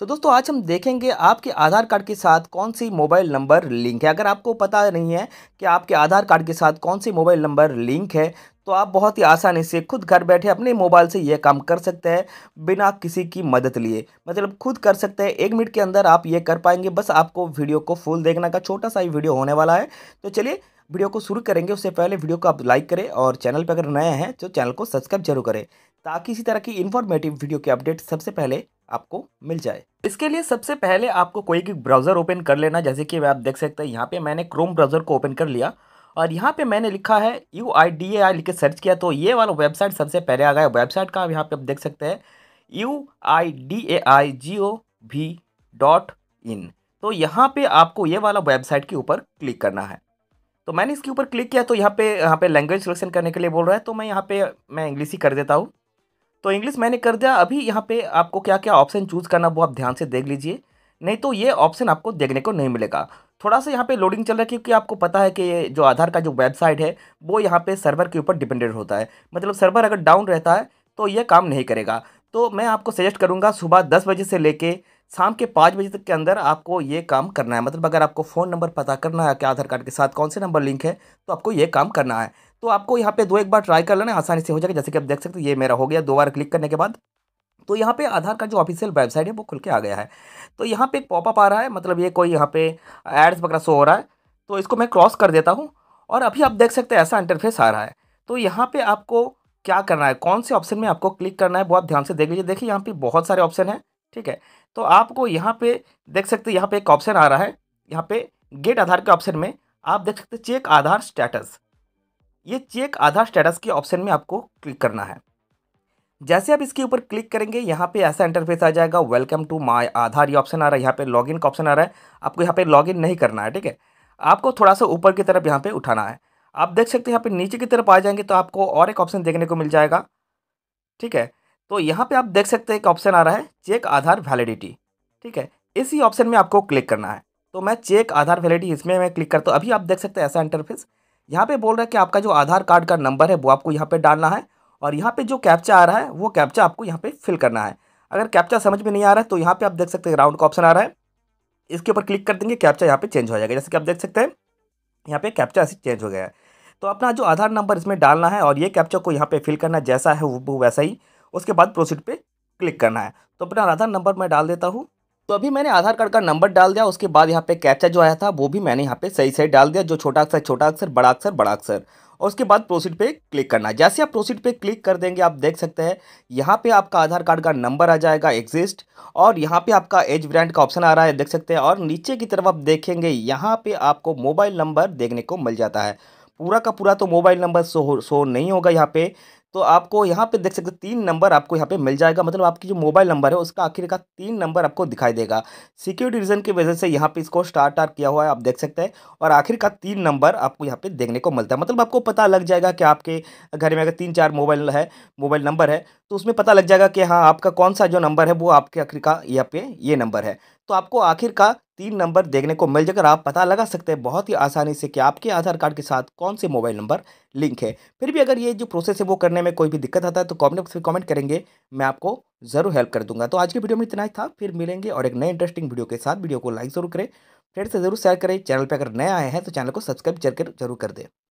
सो दोस्तों, आज हम देखेंगे आपके आधार कार्ड के साथ कौन सी मोबाइल नंबर लिंक है। अगर आपको पता नहीं है कि आपके आधार कार्ड के साथ कौन सी मोबाइल नंबर लिंक है तो आप बहुत ही आसानी से खुद घर बैठे अपने मोबाइल से यह काम कर सकते हैं बिना किसी की मदद लिए। मतलब खुद कर सकते हैं, एक मिनट के अंदर आप ये कर पाएँगे। बस आपको वीडियो को फुल देखने का छोटा सा ही वीडियो होने वाला है। तो चलिए, वीडियो को शुरू करेंगे। उससे पहले वीडियो को आप लाइक करें और चैनल पर अगर नए हैं तो चैनल को सब्सक्राइब ज़रूर करें, ताकि इसी तरह की इन्फॉर्मेटिव वीडियो के अपडेट सबसे पहले आपको मिल जाए। इसके लिए सबसे पहले आपको कोई भी ब्राउज़र ओपन कर लेना, जैसे कि आप देख सकते हैं, यहाँ पे मैंने क्रोम ब्राउज़र को ओपन कर लिया। और यहाँ पे मैंने लिखा है यू आई डी ए आई लिख के सर्च किया तो ये वाला वेबसाइट सबसे पहले आ गया वेबसाइट का। यहाँ पे आप देख सकते हैं U I D A I G ओ भी डॉट इन तो यहाँ पे आपको ये वाला वेबसाइट के ऊपर क्लिक करना है। तो मैंने इसके ऊपर क्लिक किया तो यहाँ पे यहाँ पे लैंग्वेज सिलेक्शन करने के लिए बोल रहा है तो मैं यहाँ पे, मैं इंग्लिश ही कर देता हूँ। तो इंग्लिश मैंने कर दिया। अभी यहाँ पे आपको क्या क्या ऑप्शन चूज़ करना वो आप ध्यान से देख लीजिए। नहीं तो ये ऑप्शन आपको देखने को नहीं मिलेगा। थोड़ा सा यहाँ पे लोडिंग चल रहा है क्योंकि आपको पता है कि ये जो आधार का जो वेबसाइट है, वो यहाँ पे सर्वर के ऊपर डिपेंडेंट होता है। मतलब सर्वर अगर डाउन रहता है तो ये काम नहीं करेगा। तो मैं आपको सजेस्ट करूँगा सुबह दस बजे से लेके शाम के पाँच बजे तक के अंदर आपको ये काम करना है। मतलब अगर आपको फ़ोन नंबर पता करना है कि आधार कार्ड के साथ कौन से नंबर लिंक है तो आपको ये काम करना है। तो आपको यहाँ पे दो एक बार ट्राई कर लेना, आसानी से हो जाएगा। जैसे कि आप देख सकते हैं, ये मेरा हो गया, दो बार क्लिक करने के बाद। तो यहाँ पे आधार का जो ऑफिशियल वेबसाइट है, वो खुल के आ गया है। तो यहाँ पे एक पॉपअप आ रहा है मतलब ये कोई यहाँ पे एड्स वगैरह शो हो रहा है। तो इसको मैं क्रॉस कर देता हूँ और अभी आप देख सकते हैं ऐसा इंटरफेस आ रहा है। तो यहाँ पर आपको क्या करना है, कौन से ऑप्शन में आपको क्लिक करना है आप ध्यान से देख लीजिए। देखिए, यहाँ पर बहुत सारे ऑप्शन हैं। ठीक है? तो आपको यहाँ पे देख सकते यहाँ पे एक ऑप्शन आ रहा है। यहाँ पे गेट आधार के ऑप्शन में आप देख सकते चेक आधार स्टेटस ये चेक आधार स्टेटस के ऑप्शन में आपको क्लिक करना है। जैसे आप इसके ऊपर क्लिक करेंगे, यहाँ पे ऐसा इंटरफेस आ जाएगा वेलकम टू माय आधार, ये ऑप्शन आ रहा है। यहाँ पे लॉगिन का ऑप्शन आ रहा है। आपको यहाँ पे लॉगिन नहीं करना है, ठीक है? आपको थोड़ा सा ऊपर की तरफ़ यहाँ पे उठाना है। आप देख सकते हैं, यहाँ पे नीचे की तरफ़ आ जाएँगे तो आपको और एक ऑप्शन देखने को मिल जाएगा, ठीक है? तो यहाँ पे आप देख सकते हैं एक ऑप्शन आ रहा है चेक आधार वैलिडिटी ठीक है, इसी ऑप्शन में आपको क्लिक करना है। तो मैं चेक आधार वैलिडिटी इसमें मैं क्लिक करता हूँ। अभी आप देख सकते हैं ऐसा इंटरफेस यहाँ पे बोल रहा है कि आपका जो आधार कार्ड का नंबर है, वो आपको यहाँ पे डालना है और यहाँ पे जो कैप्चा आ रहा है, वो कैप्चा आपको यहाँ पे फिल करना है। अगर कैप्चा समझ में नहीं आ रहा है तो यहाँ पे आप देख सकते हैं राउंड का ऑप्शन आ रहा है। इसके ऊपर क्लिक कर देंगे कैप्चा यहाँ पे चेंज हो जाएगा। जैसे कि आप देख सकते हैं, यहाँ पे कैप्चा ऐसे चेंज हो गया है। तो अपना जो आधार नंबर इसमें डालना है और ये कैप्चा को यहाँ पे फिल करना जैसा है वो वैसा ही। उसके बाद प्रोसीड पे क्लिक करना है। तो अपना आधार नंबर मैं डाल देता हूँ। तो अभी मैंने आधार कार्ड का नंबर डाल दिया, उसके बाद यहाँ पे कैप्चा जो आया था, वो भी मैंने यहाँ पे सही सही डाल दिया, जो छोटा अक्षर छोटा अक्षर, बड़ा अक्षर बड़ा अक्षर। और उसके बाद प्रोसीड पे क्लिक करना जैसे आप प्रोसीड पे क्लिक कर देंगे, आप देख सकते हैं, यहाँ पे आपका आधार कार्ड का नंबर आ जाएगा एग्जिस्ट और यहाँ पे आपका एज ब्रांड का ऑप्शन आ रहा है, देख सकते हैं। और नीचे की तरफ़ आप देखेंगे, यहाँ पे आपको मोबाइल नंबर देखने को मिल जाता है। पूरा का पूरा तो मोबाइल नंबर शो नहीं होगा यहाँ पे। तो आपको यहाँ पे देख सकते तीन नंबर आपको यहाँ पे मिल जाएगा। मतलब आपकी जो मोबाइल नंबर है, उसका आखिर का तीन नंबर आपको दिखाई देगा। सिक्योरिटी रीजन की वजह से यहाँ पे इसको स्टार टार किया हुआ है, आप देख सकते हैं। और आखिर का तीन नंबर आपको यहाँ पे देखने को मिलता है। मतलब आपको पता लग जाएगा कि आपके घर में अगर तीन चार मोबाइल है, मोबाइल नंबर है तो उसमें पता लग जाएगा कि हाँ आपका कौन सा जो नंबर है, वो आपके आखिर का यहाँ पे ये नंबर है। तो आपको आखिर का तीन नंबर देखने को मिल जाकर आप पता लगा सकते हैं बहुत ही आसानी से कि आपके आधार कार्ड के साथ कौन से मोबाइल नंबर लिंक है। फिर भी अगर ये जो प्रोसेस है वो करने में कोई भी दिक्कत आता है तो कॉमेंट बॉक्स में कॉमेंट करेंगे, मैं आपको ज़रूर हेल्प कर दूँगा। तो आज की वीडियो में इतना ही था, फिर मिलेंगे और एक नए इंटरेस्टिंग वीडियो के साथ। वीडियो को लाइक ज़रूर करें फ्रेंड से ज़रूर शेयर करें। चैनल पर अगर नए आए हैं तो चैनल को सब्सक्राइब ज़रूर कर दें।